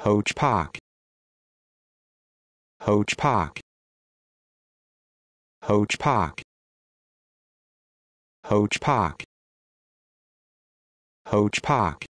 Hoach Park. Hoach Park. Hoach Park. Hoach Park. Hoach Park.